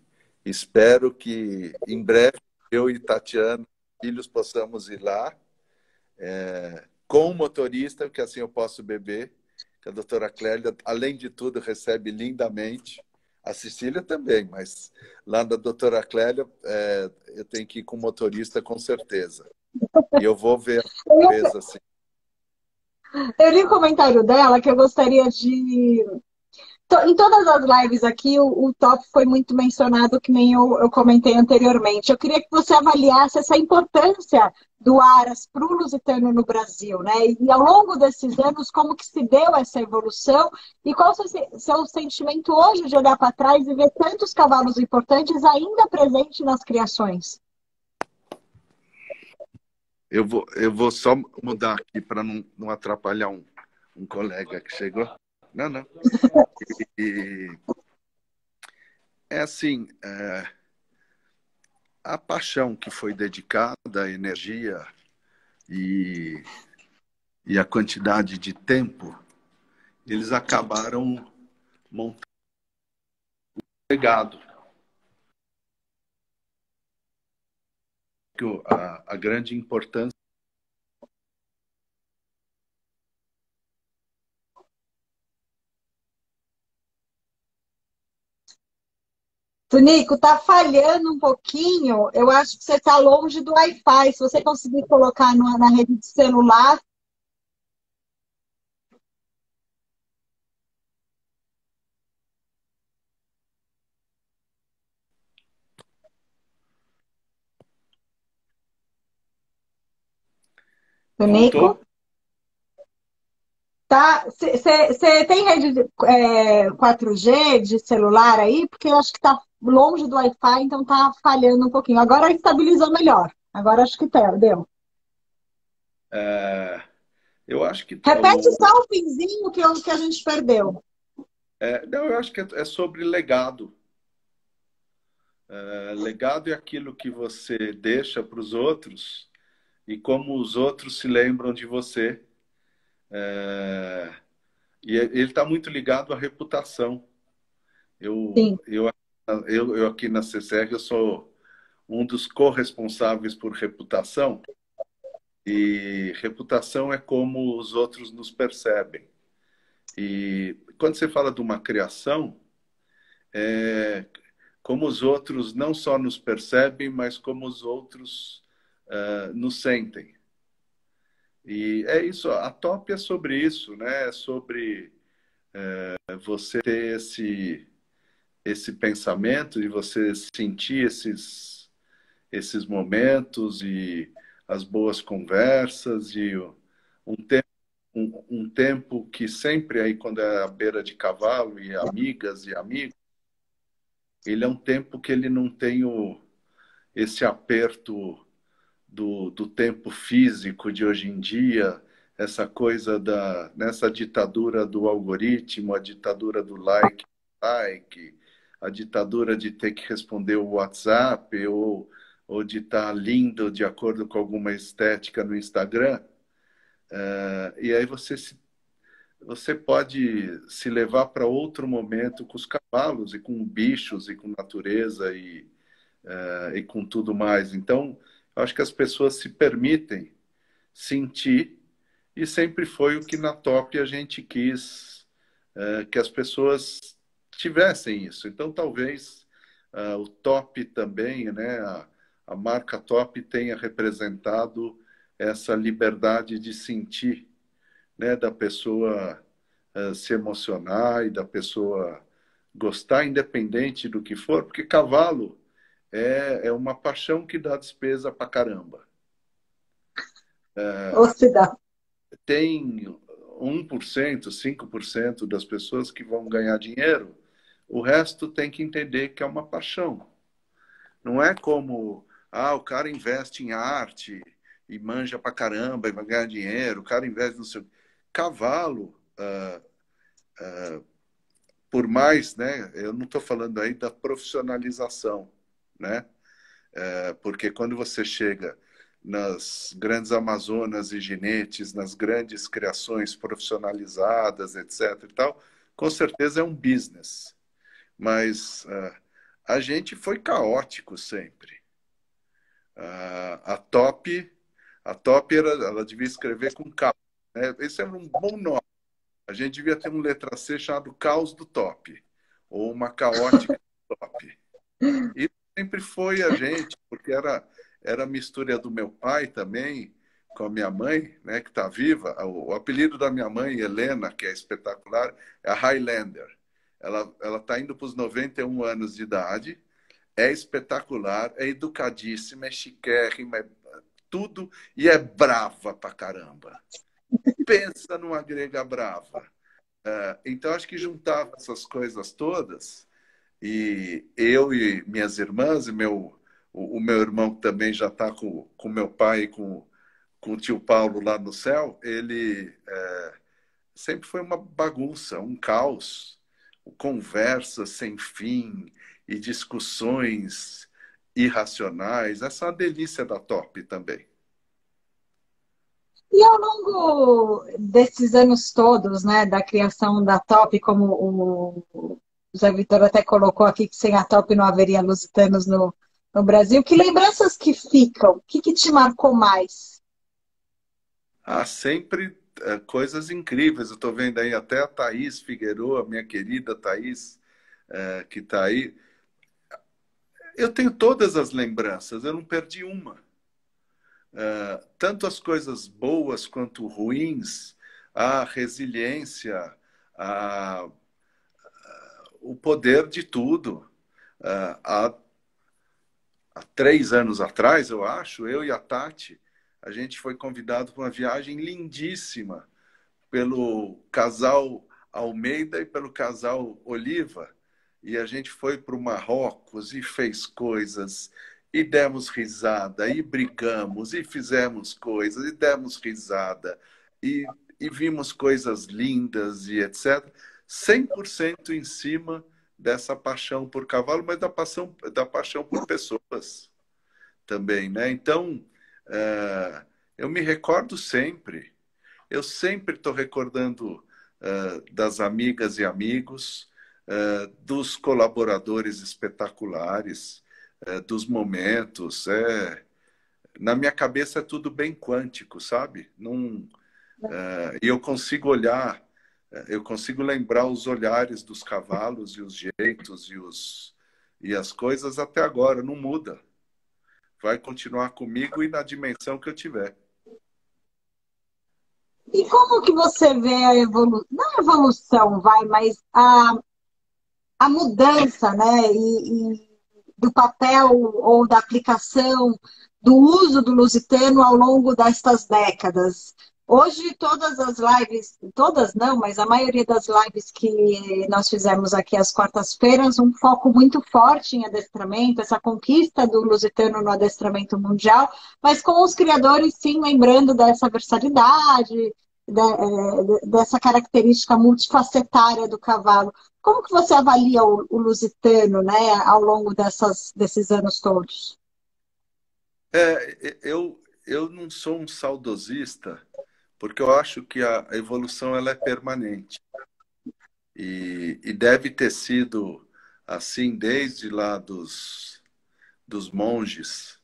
espero que em breve eu e Tatiana, filhos, possamos ir lá é, com o motorista, porque assim eu posso beber, que a doutora Clélia, além de tudo, recebe lindamente. A Cecília também, mas lá da doutora Clélia, é, eu tenho que ir com o motorista com certeza. E eu vou ver a mesa assim. Eu li o um comentário dela que eu gostaria de. Em todas as lives aqui, o, o top foi muito mencionado, que nem eu, eu, comentei anteriormente. Eu queria que você avaliasse essa importância do Aras para o lusitano no Brasil, né? E ao longo desses anos, como que se deu essa evolução e qual o seu, seu sentimento hoje de olhar para trás e ver tantos cavalos importantes ainda presentes nas criações? Eu vou, eu vou só mudar aqui para não, não atrapalhar um, um colega que chegou. Não. E, é assim, é, a paixão que foi dedicada, a energia e, e a quantidade de tempo, eles acabaram montando o legado. a, a grande importância Tunico, tá falhando um pouquinho. Eu acho que você está longe do Wi-Fi. Se você conseguir colocar no, na rede de celular. Tonico? Tá? Você tem rede é, 4G de celular aí? Porque eu acho que tá longe do Wi-Fi, então tá falhando um pouquinho. Agora estabilizou melhor. Agora acho que tá, deu. É, Eu acho que. Repete só o finzinho que, eu, que a gente perdeu. É, não, eu acho que é, é sobre legado. É, legado é aquilo que você deixa para os outros e como os outros se lembram de você. É, e ele está muito ligado à reputação. Eu, eu, eu, eu aqui na CCR eu sou um dos corresponsáveis por reputação e reputação é como os outros nos percebem. E quando você fala de uma criação, é como os outros não só nos percebem, mas como os outros uh, nos sentem. E é isso, a top é sobre isso, né? É sobre é, você ter esse, esse pensamento e você sentir esses, esses momentos e as boas conversas e um tempo, um, um tempo que sempre aí quando é à beira de cavalo e amigas e amigos, ele é um tempo que ele não tem o, esse aperto do, do tempo físico de hoje em dia, essa coisa da nessa ditadura do algoritmo, a ditadura do like, like, a ditadura de ter que responder o WhatsApp ou ou de estar tá lindo de acordo com alguma estética no Instagram. Uh, e aí você se, você pode se levar para outro momento com os cavalos e com bichos e com natureza e, uh, e com tudo mais. Então, acho que as pessoas se permitem sentir e sempre foi o que na Top a gente quis uh, que as pessoas tivessem isso. Então, talvez o Top também, né? A, a marca top tenha representado essa liberdade de sentir, né, da pessoa uh, se emocionar e da pessoa gostar, independente do que for, porque cavalo é, é uma paixão que dá despesa pra caramba. Uh, Ou se dá. Tem 1%, 5% das pessoas que vão ganhar dinheiro, o resto tem que entender que é uma paixão. Não é como ah, o cara investe em arte e manja pra caramba e vai ganhar dinheiro. O cara investe no seu. Cavalo, uh, uh, por mais, né? Eu não estou falando aí da profissionalização, né? Uh, porque quando você chega nas grandes Amazonas e ginetes, nas grandes criações profissionalizadas, etc. e tal, com certeza é um business. Mas uh, a gente foi caótico sempre. A, a Top, a Top era, ela devia escrever com K. Né? Esse era um bom nome. A gente devia ter um letra C chamado Caos do Top, ou uma caótica do Top. E sempre foi a gente, porque era, era a mistura do meu pai também, com a minha mãe, né, que está viva. O, o, apelido da minha mãe, Helena, que é espetacular, é a Highlander. Ela está indo para os 91 anos de idade é espetacular, é educadíssima, é chiquérrima, é tudo e é brava pra caramba. Pensa numa grega brava. Uh, então, acho que juntava essas coisas todas e eu e minhas irmãs, e meu, o, meu irmão também já está com, com meu pai e com, com o tio Paulo lá no céu, ele é, sempre foi uma bagunça, um caos, conversa sem fim, e discussões irracionais. Essa é uma delícia da top também. E ao longo desses anos todos, né, da criação da top, como o Zé Vitor até colocou aqui que sem a top não haveria lusitanos no, no Brasil, que lembranças que ficam? O que, que te marcou mais? Ah, sempre é, coisas incríveis. Eu estou vendo aí até a Thaís Figueiredo, a minha querida Thaís, é, que está aí eu tenho todas as lembranças, eu não perdi uma. Uh, tanto as coisas boas quanto ruins, a resiliência, a, o poder de tudo. Uh, há, há três anos atrás, eu acho, eu e a Tati, a gente foi convidado para uma viagem lindíssima pelo casal Almeida e pelo casal Oliva e a gente foi para o Marrocos e fez coisas e demos risada e brigamos e fizemos coisas e demos risada e, e vimos coisas lindas e etc. 100% em cima dessa paixão por cavalo, mas da paixão, da paixão por pessoas também, né? Então, é, eu me recordo sempre, eu sempre estou recordando é, das amigas e amigos, é, dos colaboradores espetaculares, dos momentos. É, na minha cabeça é tudo bem quântico, sabe? É, e eu consigo olhar eu consigo lembrar os olhares dos cavalos e os jeitos e, os, e as coisas até agora, não muda. Vai continuar comigo e na dimensão que eu tiver. E como que você vê a evolução, não a evolução, vai, mas a, a mudança, né, e, e do papel ou da aplicação do uso do lusitano ao longo destas décadas? Hoje, todas as lives, todas não, mas a maioria das lives que nós fizemos aqui às quartas-feiras, um foco muito forte em adestramento, essa conquista do lusitano no adestramento mundial, mas com os criadores, sim, lembrando dessa versalidade, é, dessa característica multifacetária do cavalo. Como que você avalia o, o lusitano né, ao longo dessas, desses anos todos? É, eu, eu não sou um saudosista, porque eu acho que a evolução ela é permanente. E, e deve ter sido assim desde lá dos, dos monges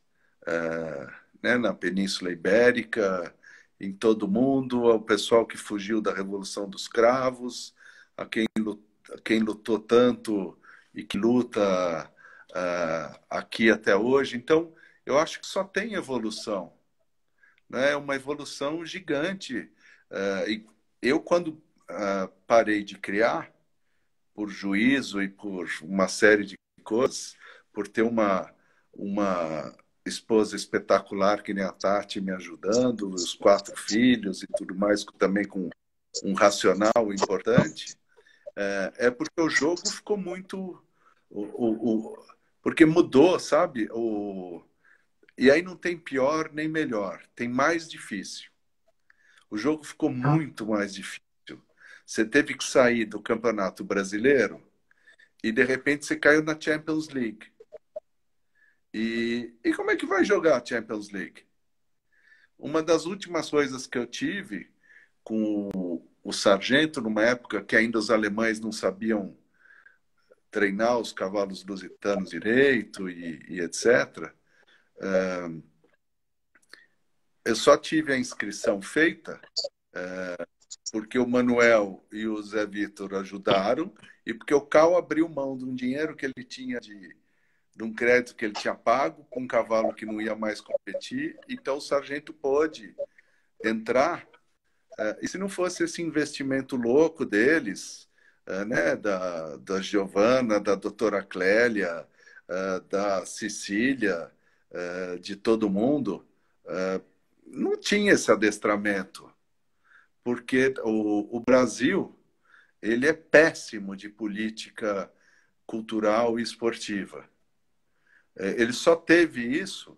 é, né, na Península Ibérica, em todo o mundo, ao pessoal que fugiu da Revolução dos Cravos, a quem, a quem lutou tanto e que luta uh, aqui até hoje. Então, eu acho que só tem evolução né, uma evolução gigante. Uh, e eu, quando uh, parei de criar, por juízo e por uma série de coisas, por ter uma, uma esposa espetacular que nem a Tati me ajudando, os quatro filhos e tudo mais, também com um racional importante, é, é porque o jogo ficou muito. O, o, o, porque mudou, sabe? O, e aí não tem pior nem melhor, tem mais difícil. O jogo ficou tá. muito mais difícil. Você teve que sair do Campeonato Brasileiro e de repente você caiu na Champions League. E, e como é que vai jogar a Champions League? Uma das últimas coisas que eu tive com o, o sargento, numa época que ainda os alemães não sabiam treinar os cavalos lusitanos direito e, e etc eu só tive a inscrição feita é, porque o Manuel e o Zé Vitor ajudaram e porque o Cal abriu mão de um dinheiro que ele tinha de, de um crédito que ele tinha pago com um cavalo que não ia mais competir. Então o sargento pôde entrar. É, e se não fosse esse investimento louco deles, é, né, da, da Giovana, da doutora Clélia, da Cecília, eh, de todo mundo, eh, não tinha esse adestramento, porque o, o Brasil ele é péssimo de política cultural e esportiva. Eh, ele só teve isso,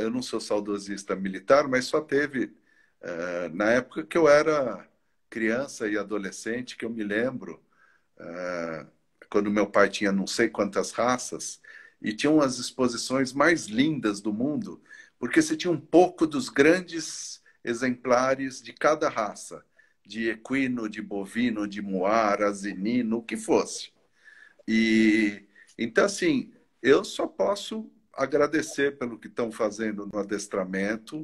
eu não sou saudosista militar, mas só teve na época que eu era criança e adolescente, que eu me lembro, quando meu pai tinha não sei quantas raças, e tinham as exposições mais lindas do mundo, porque você tinha um pouco dos grandes exemplares de cada raça, de equino, de bovino, de moara, zenino, o que fosse. E então assim, eu só posso agradecer pelo que estão fazendo no adestramento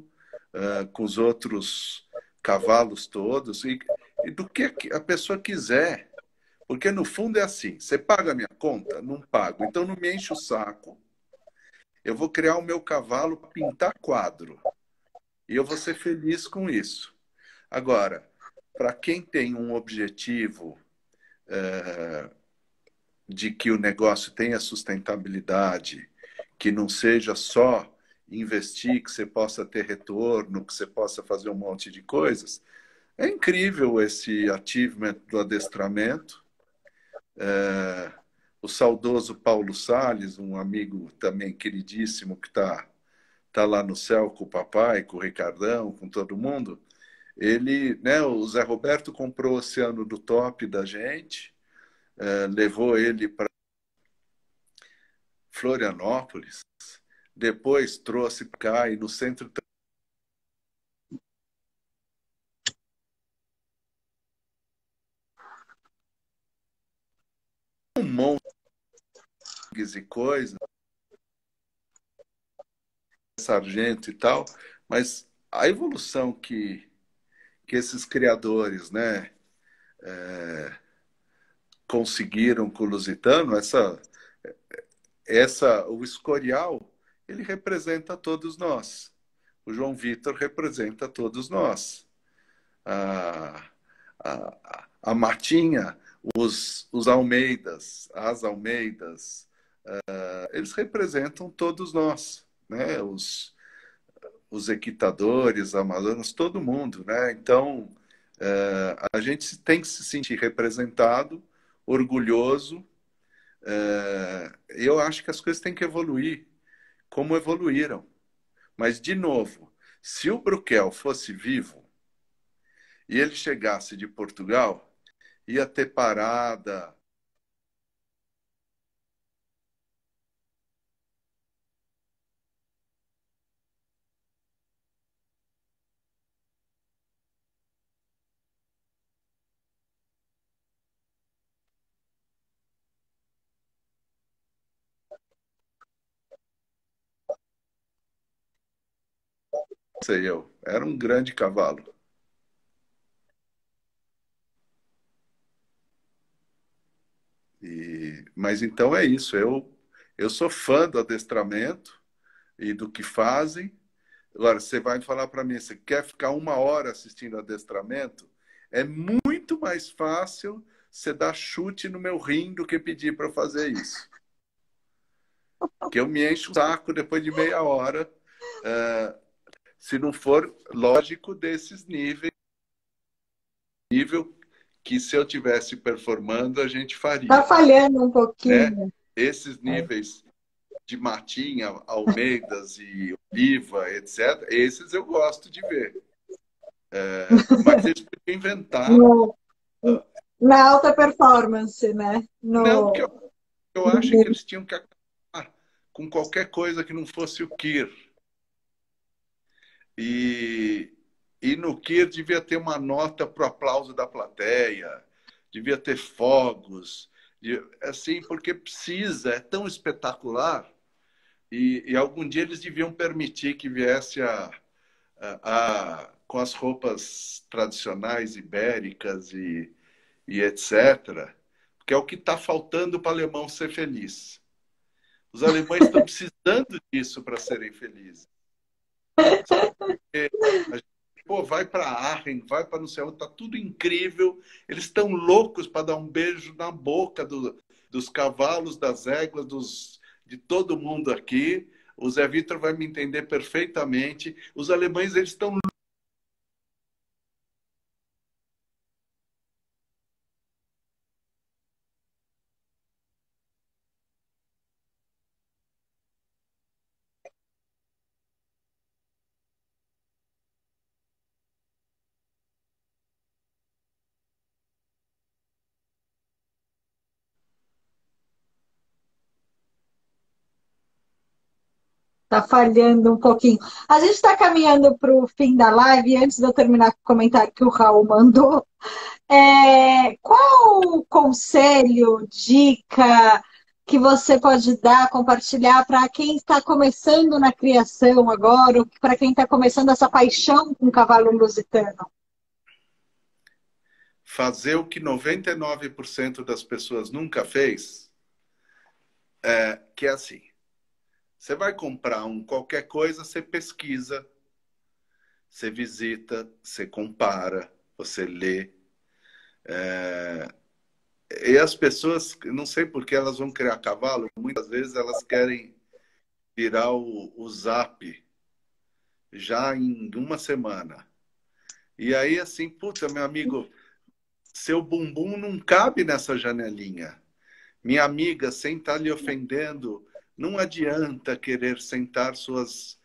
uh, com os outros cavalos todos e, e do que a pessoa quiser porque no fundo é assim: você paga a minha conta? Não pago. Então não me enche o saco. Eu vou criar o meu cavalo pintar quadro. E eu vou ser feliz com isso. Agora, para quem tem um objetivo é, de que o negócio tenha sustentabilidade, que não seja só investir, que você possa ter retorno, que você possa fazer um monte de coisas, é incrível esse achievement do adestramento. É, o saudoso Paulo Sales, um amigo também queridíssimo que está tá lá no céu com o papai, com o Ricardão, com todo mundo, ele, né, o Zé Roberto comprou o Oceano do Top da gente, é, levou ele para Florianópolis, depois trouxe cá e no centro um monte e coisas, sargento e tal, mas a evolução que, que esses criadores né, é, conseguiram com o Lusitano, essa, essa, o Escorial, ele representa todos nós. O João Vitor representa todos nós. A, a, a Martinha, os, os Almeidas, as Almeidas, uh, eles representam todos nós, né? Os, os equitadores, amazonas, todo mundo, né? Então, uh, a gente tem que se sentir representado, orgulhoso. Uh, eu acho que as coisas têm que evoluir, como evoluíram. Mas, de novo, se o Bruquel fosse vivo e ele chegasse de Portugal, ia ter parada. Sei eu, era um grande cavalo. E, mas então é isso. Eu, eu sou fã do adestramento e do que fazem. Agora, você vai falar para mim, você quer ficar uma hora assistindo adestramento? É muito mais fácil você dar chute no meu rim do que pedir para fazer isso. Que eu me encho o saco depois de meia hora, uh, se não for lógico desses níveis, nível que se eu tivesse performando, a gente faria. Está falhando um pouquinho. Né? Esses níveis de Martinha, Almeidas e Oliva, etc., esses eu gosto de ver. É, mas eles podiam inventar. No, na alta performance, né? No... Não, que eu, eu acho que eles tinham que acabar com qualquer coisa que não fosse o Kir. E, e no Kir devia ter uma nota para o aplauso da plateia, devia ter fogos, assim, porque precisa, é tão espetacular. E, e algum dia eles deviam permitir que viesse a, a, a com as roupas tradicionais ibéricas e, e etc., que é o que está faltando para o alemão ser feliz. Os alemães estão precisando disso para serem felizes. Porque a gente vai para Arren, vai para não sei onde, tá tudo incrível. Eles estão loucos para dar um beijo na boca do, dos cavalos, das éguas, dos, de todo mundo aqui. O Zé Vitor vai me entender perfeitamente. Os alemães, eles estão Está falhando um pouquinho. A gente está caminhando para o fim da live. Antes de eu terminar com o comentário que o Raul mandou, é, qual conselho, dica que você pode dar, compartilhar para quem está começando na criação agora, para quem está começando essa paixão com o cavalo lusitano? Fazer o que 99% das pessoas nunca fez, é, que é assim você vai comprar um qualquer coisa, você pesquisa, você visita, você compara, você lê. É... E as pessoas, não sei por que elas vão criar cavalo, muitas vezes elas querem tirar o, o zap já em uma semana. E aí, assim, puta, meu amigo, seu bumbum não cabe nessa janelinha. Minha amiga, sem estar lhe ofendendo, não adianta querer sentar suas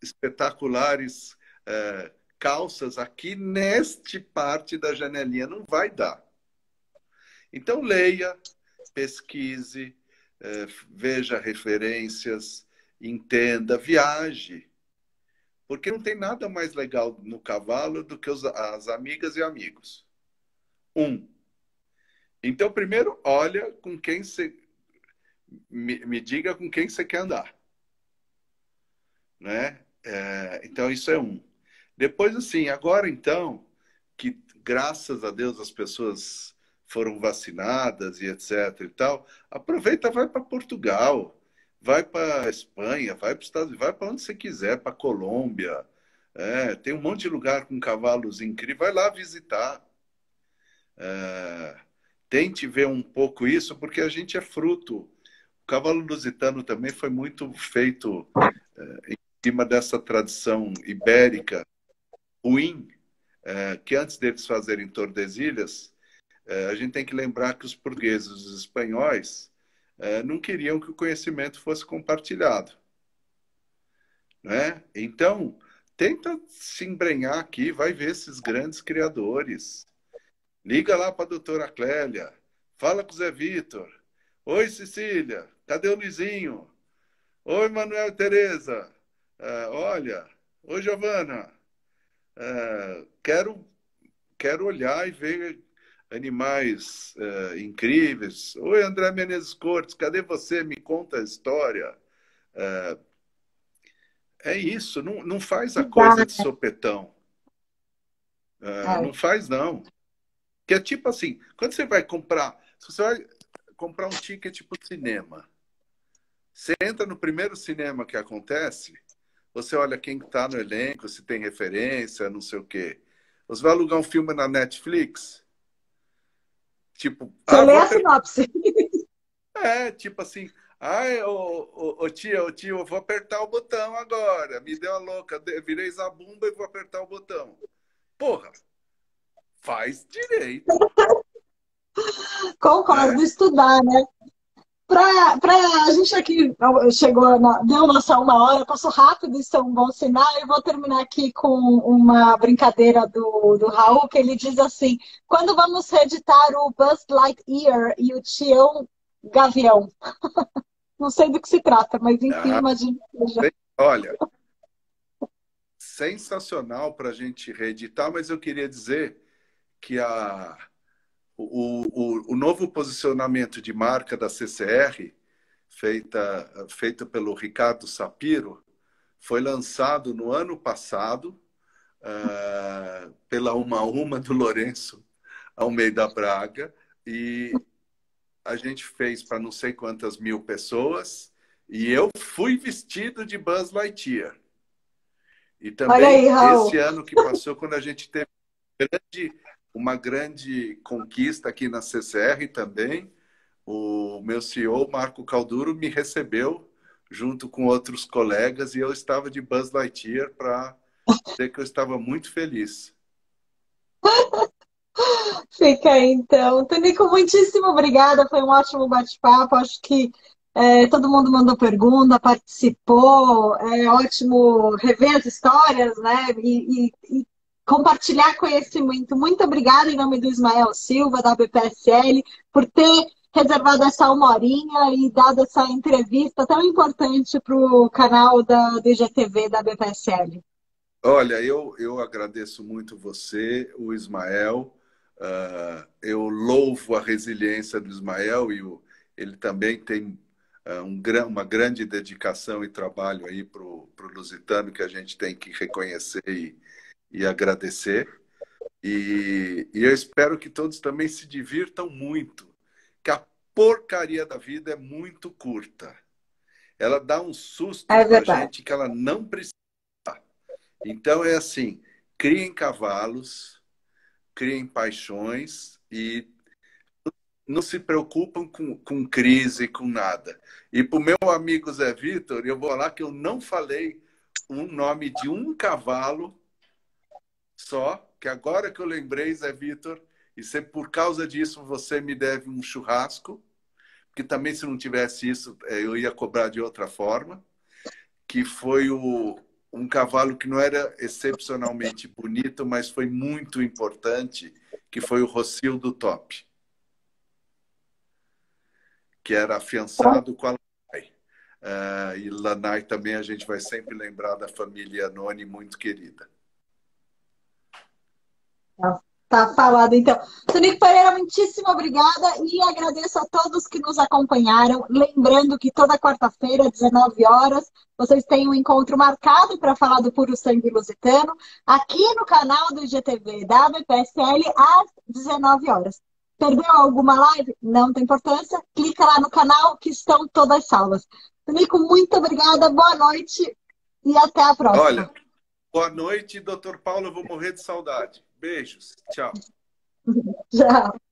espetaculares é, calças aqui neste parte da janelinha. Não vai dar. Então, leia, pesquise, é, veja referências, entenda, viaje. Porque não tem nada mais legal no cavalo do que os, as amigas e amigos. Um. Então, primeiro, olha com quem você. Me, me diga com quem você quer andar. Né? É, então, isso é um. Depois, assim, agora então, que graças a Deus as pessoas foram vacinadas e etc e tal, aproveita, vai para Portugal, vai para Espanha, vai para os Estados Unidos, vai para onde você quiser, para Colômbia. É, tem um monte de lugar com cavalos incríveis, vai lá visitar. É, tente ver um pouco isso, porque a gente é fruto. Cavalo lusitano também foi muito feito é, em cima dessa tradição ibérica ruim, é, que antes deles fazerem Tordesilhas, é, a gente tem que lembrar que os portugueses os espanhóis não queriam que o conhecimento fosse compartilhado. Né? Então, tenta se embrenhar aqui, vai ver esses grandes criadores. Liga lá para a doutora Clélia, fala com o Zé Vitor. Oi, Cecília, cadê o Luizinho? Oi, Manuel e Tereza. Uh, olha, oi, Giovana. Uh, quero, quero olhar e ver animais uh, incríveis. Oi, André Menezes Cortes, cadê você? Me conta a história. Uh, é isso, não, não faz a coisa de sopetão. Uh, não faz, não. Que é tipo assim, quando você vai comprar, se você vai comprar um ticket para o cinema, você entra no primeiro cinema que acontece, você olha quem está no elenco, se tem referência, não sei o quê. Você vai alugar um filme na Netflix, Tipo, Você ah, lê a sinopse. É, tipo assim, ai, ô, ô, ô tia, ô tio, eu vou apertar o botão agora. Me deu a louca, virei zabumba e vou apertar o botão. Porra, faz direito. Concordo, é. estudar, né? Para a gente aqui chegou, na, deu nossa uma hora, passou rápido, isso é um bom sinal. Eu vou terminar aqui com uma brincadeira do, do Raul, que ele diz assim: quando vamos reeditar o Buzz Lightyear e o Tião Gavião? Não sei do que se trata, mas enfim, ah, imagino que seja. Olha, sensacional para a gente reeditar, mas eu queria dizer que a o, o, o novo posicionamento de marca da CCR, feita, feito pelo Ricardo Sapiro, foi lançado no ano passado uh, pela Uma Uma do Lourenço Almeida Braga. E a gente fez para não sei quantas mil pessoas. E eu fui vestido de Buzz Lightyear. E também aí, esse ano que passou, quando a gente teve grande uma grande conquista aqui na CCR também. O meu CEO, Marco Calduro, me recebeu junto com outros colegas e eu estava de Buzz Lightyear para dizer que eu estava muito feliz. Fica aí, então. Tonico, muitíssimo obrigada. Foi um ótimo bate-papo. Acho que é, todo mundo mandou pergunta, participou. É ótimo rever as histórias, né? E, e, e compartilhar conhecimento. Muito obrigada em nome do Ismael Silva, da BPSL, por ter reservado essa uma horinha e dado essa entrevista tão importante para o canal da DGTV da BPSL. Olha, eu, eu agradeço muito você, o Ismael. Uh, eu louvo a resiliência do Ismael e o, ele também tem uh, um, uma grande dedicação e trabalho aí para o Lusitano que a gente tem que reconhecer e, e agradecer. E, e, eu espero que todos também se divirtam muito, que a porcaria da vida é muito curta. Ela dá um susto é pra gente que ela não precisa. Então é assim, criem cavalos, criem paixões e não se preocupam com, com crise, com nada. E para o meu amigo Zé Vitor, eu vou falar que eu não falei um nome de um cavalo só, que agora que eu lembrei, Zé Vitor, e se por causa disso você me deve um churrasco, que também se não tivesse isso, é, eu ia cobrar de outra forma, que foi o, um cavalo que não era excepcionalmente bonito, mas foi muito importante, que foi o Rocio do Top, que era afiançado com a Lanai. Uh, e Lanai também a gente vai sempre lembrar da família Noni, muito querida. Tá falado, então. Tonico Pereira, muitíssimo obrigada e agradeço a todos que nos acompanharam. Lembrando que toda quarta-feira, 19 horas, vocês têm um encontro marcado para falar do Puro Sangue Lusitano, aqui no canal do IGTV da BPSL, às 19 horas. Perdeu alguma live? Não tem importância. Clica lá no canal que estão todas salvas. Tonico, muito obrigada, boa noite e até a próxima. Olha, boa noite, doutor Paulo. Eu vou morrer de saudade. Beijos. Tchau. Tchau.